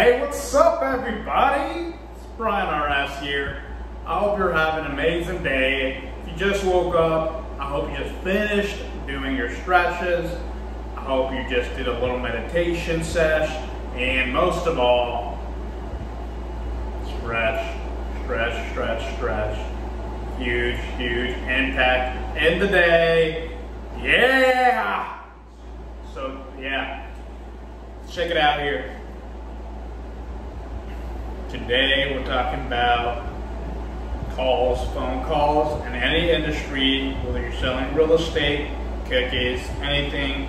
Hey, what's up, everybody? It's Bryan RS here. I hope you're having an amazing day. If you just woke up, I hope you just finished doing your stretches. I hope you just did a little meditation sesh. And most of all, stretch, stretch, stretch, stretch. Huge, huge impact in the day. Yeah! So, yeah. Check it out here. Today we're talking about calls, phone calls in any industry, whether you're selling real estate, cookies, anything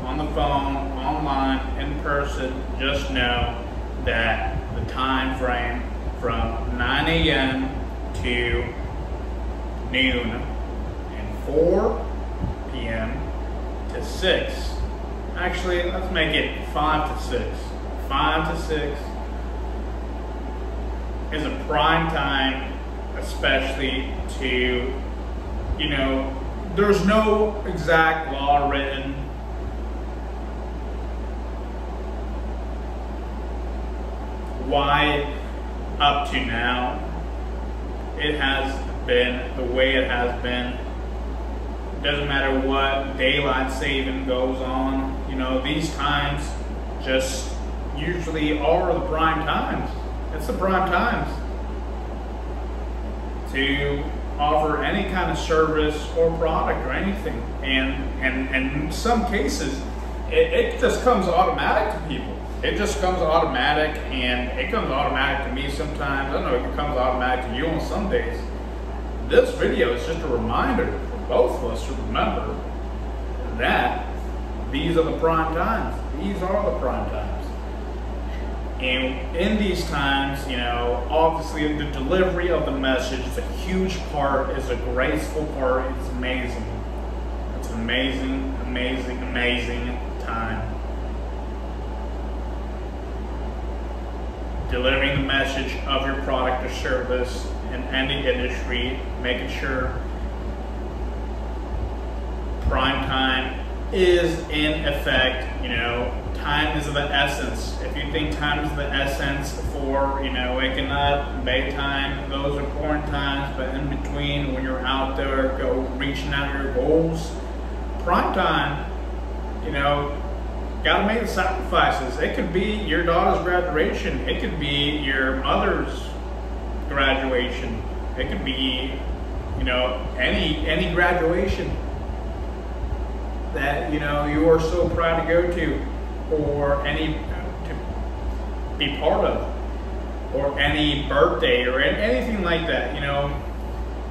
on the phone, online, in person, just know that the time frame from 9 a.m. to noon and 4 p.m. to 6. Actually, let's make it 5 to 6. 5 to 6 is a prime time, especially to, you know, there's no exact law written. Why up to now it has been the way it has been. Doesn't matter what daylight saving goes on, you know, these times just usually are the prime times. It's the prime times to offer any kind of service or product or anything. And and, and in some cases, it, it just comes automatic to people. It just comes automatic, and it comes automatic to me sometimes. I don't know, it comes automatic to you on some days. This video is just a reminder for both of us to remember that these are the prime times. These are the prime times. And in these times, you know, obviously the delivery of the message is a huge part, it's a graceful part, it's amazing. It's amazing, amazing, amazing time. Delivering the message of your product or service in any industry, making sure prime time is in effect, you know, time is the essence. If you think time is the essence for, you know, waking up, bedtime, those are important times, but in between when you're out there, go reaching out your goals, prime time, you know, gotta make the sacrifices. It could be your daughter's graduation. It could be your mother's graduation. It could be, you know, any any graduation that you know you are so proud to go to or any to be part of, or any birthday or anything like that. You know,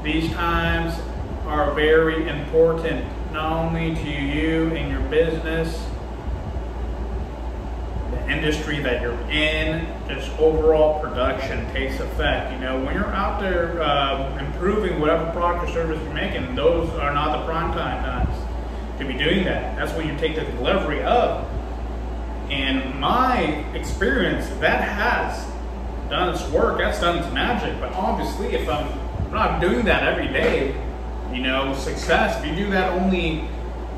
these times are very important not only to you and your business, the industry that you're in, just overall production takes effect. You know, when you're out there uh, improving whatever product or service you're making, those are not the prime time times to be doing that. That's when you take the delivery of and my experience, that has done its work, that's done its magic. But obviously, if I'm not doing that every day, you know, success, if you do that only,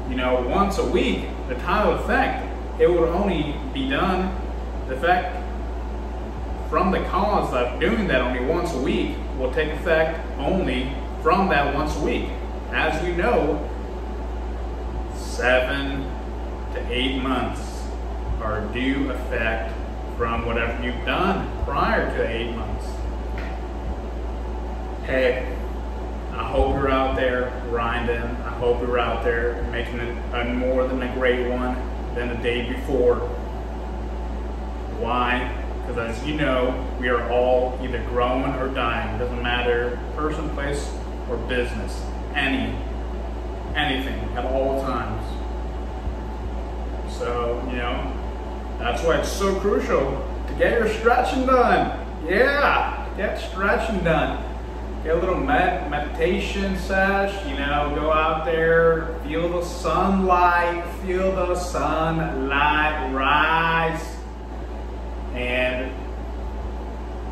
you know, once a week, the time effect, it would only be done, the effect from the cause of doing that only once a week will take effect only from that once a week. As you know, seven to eight months are due effect from whatever you've done prior to eight months. Hey, I hope you're out there grinding. I hope you're out there making it a more than a great one than the day before. Why? Because as you know, we are all either growing or dying. It doesn't matter person, place, or business. Any, anything at all times. So, you know, that's why it's so crucial to get your stretching done. Yeah, get stretching done. Get a little med meditation sesh, you know, go out there, feel the sunlight, feel the sunlight rise. And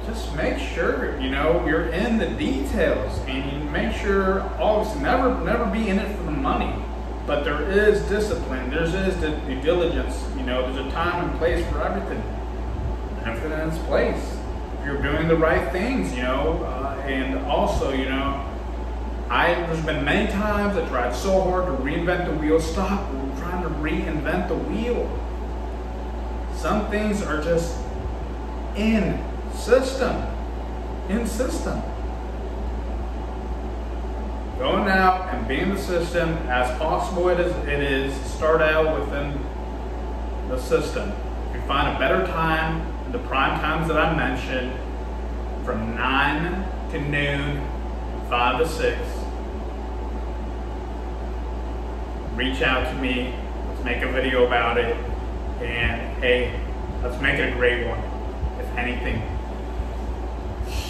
just make sure, you know, you're in the details and you make sure, always never, never be in it for the money but there is discipline. There is the due diligence. You know, there's a time and place for everything. everything in its place. If you're doing the right things, you know, uh, and also, you know, I there's been many times I tried so hard to reinvent the wheel. Stop trying to reinvent the wheel. Some things are just in system, in system. Going out and being the system as possible it is, it is start out within the system. You find a better time, the prime times that I mentioned, from 9 to noon, 5 to 6, reach out to me. Let's make a video about it. And hey, let's make it a great one, if anything.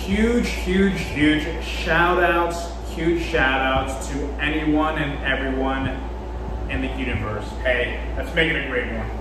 Huge, huge, huge shout outs, huge shout outs to anyone and everyone in the universe. Hey, let's make it a great one.